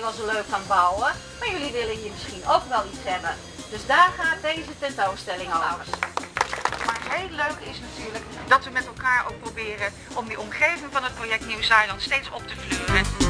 was leuk gaan bouwen, maar jullie willen hier misschien ook wel iets hebben. Dus daar gaat deze tentoonstelling over. Maar heel leuk is natuurlijk dat we met elkaar ook proberen om die omgeving van het project Nieuw-Zeeland steeds op te vleuren.